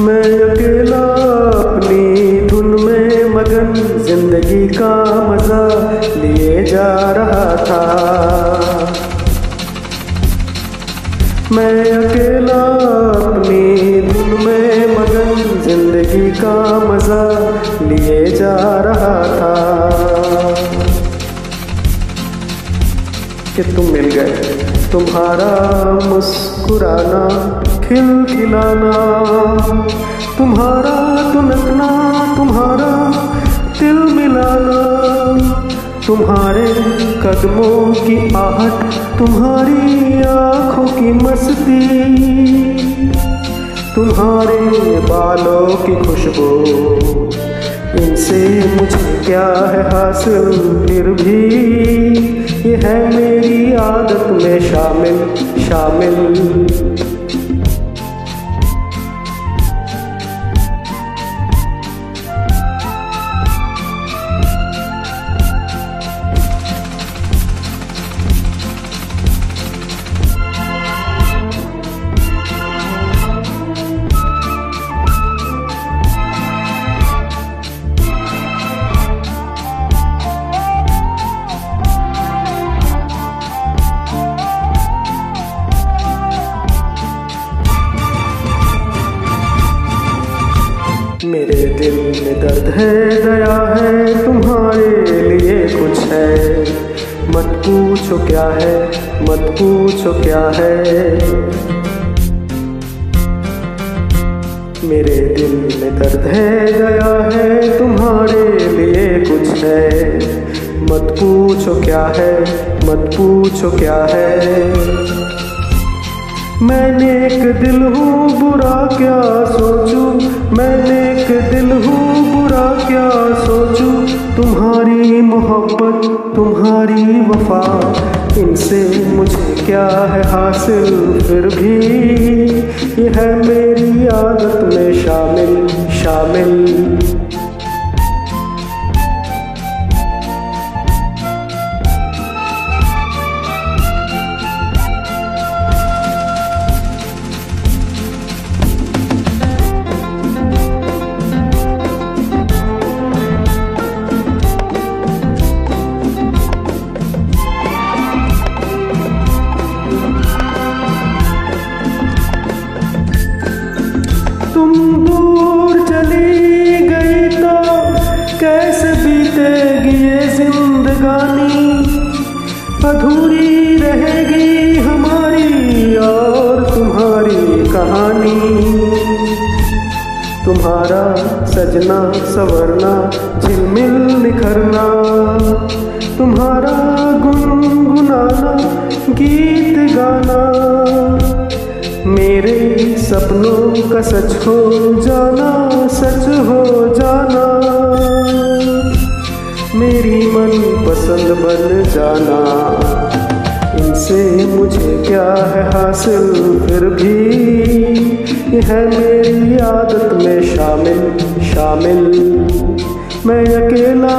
मैं अकेला अपनी धुन में मगन ज़िंदगी का मज़ा लिए जा रहा था। मैं अकेला अपनी धुन में मगन ज़िंदगी का मज़ा लिए जा रहा था। कि तुम मिल गए। तुम्हारा मुस्कुराना, खिलखिलाना। तुम्हारा तुनकना तुम्हारा दिल मिलाना। तुम्हारे कदमों की आहट, तुम्हारी आँखों की मस्ती। तुम्हारे बालों की खुशबू इनसे मुझे क्या है हासिल? फिर भी ये है मेरी आदत में शामिल शामिल। मेरे दिल में दर्द है, दया है, तुम्हारे लिए कुछ है। मत पूछो क्या है, मत पूछो क्या है। मेरे दिल में दर्द है, दया है, तुम्हारे लिए कुछ है। मत पूछो क्या है, मत पूछो क्या है। मैंने एक दिल हूँ, बुरा क्या सोचूं? मैंने एक दिल हूँ, बुरा क्या सोचूं? तुम्हारी मोहब्बत, तुम्हारी वफा, इनसे मुझे क्या है हासिल? फिर भी यह मेरी आदत में शामिल शामिल। अधूरी रहेगी हमारी और तुम्हारी कहानी। तुम्हारा सजना, सवरना, झिलमिल निखरना। तुम्हारा गुनगुनाना, गीत गाना। मेरे सपनों का सच हो जाना, सच हो जाना। पसंद बन जाना। इनसे मुझे क्या है हासिल? फिर भी ये है मेरी आदत में शामिल शामिल। मैं अकेला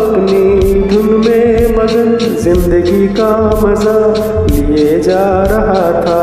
अपनी धुन में मगन ज़िंदगी का मज़ा लिए जा रहा था।